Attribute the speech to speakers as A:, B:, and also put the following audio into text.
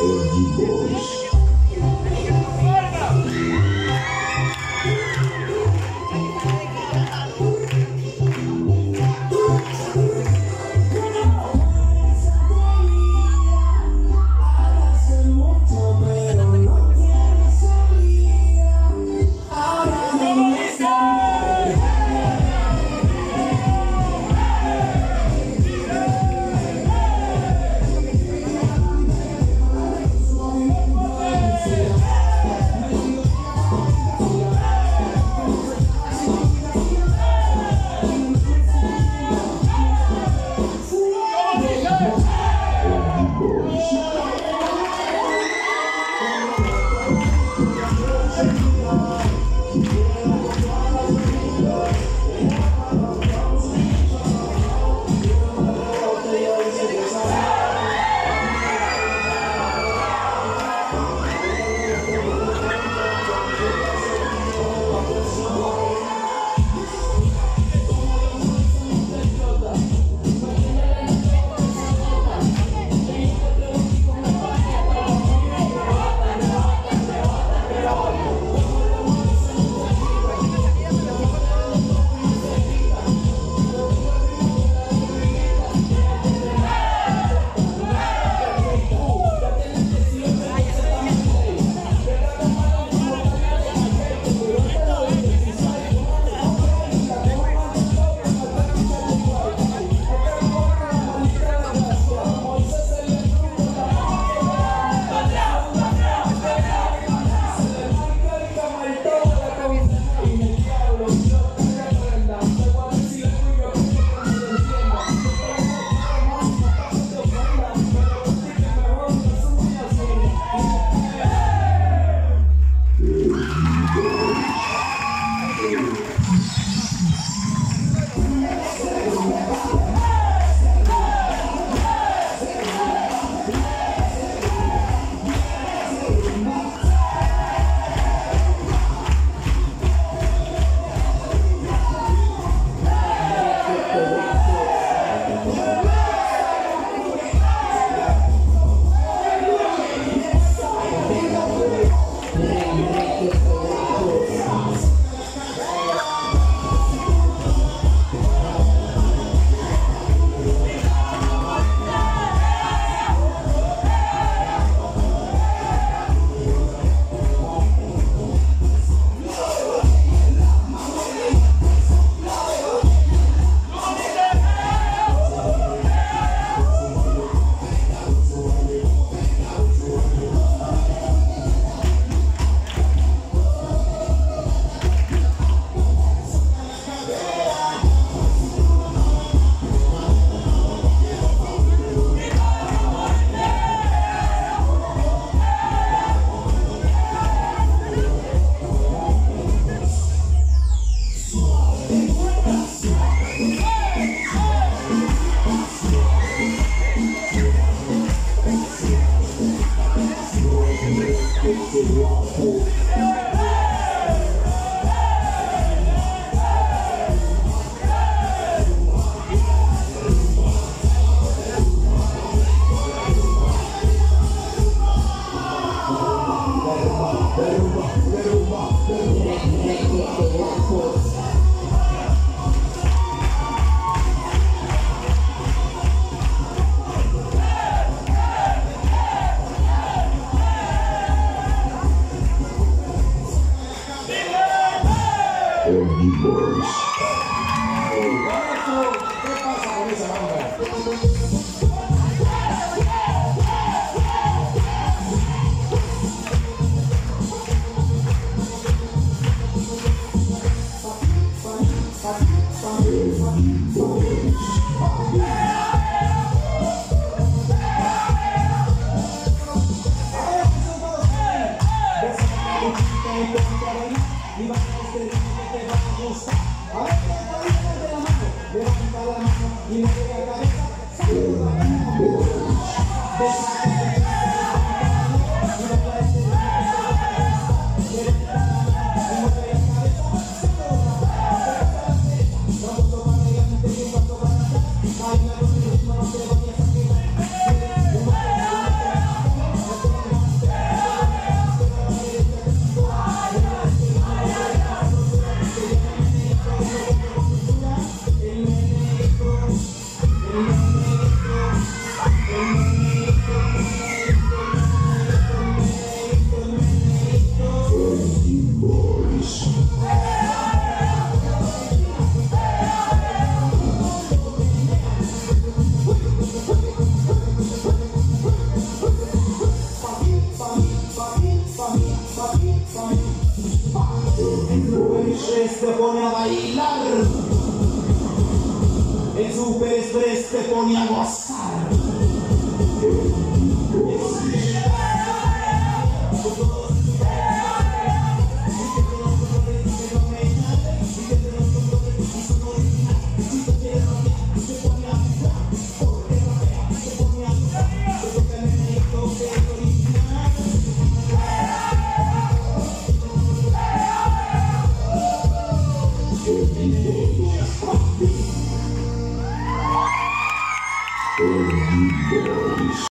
A: é de. Thank for Negroes. Te pone a bailar. El Super Express te pone a gozar.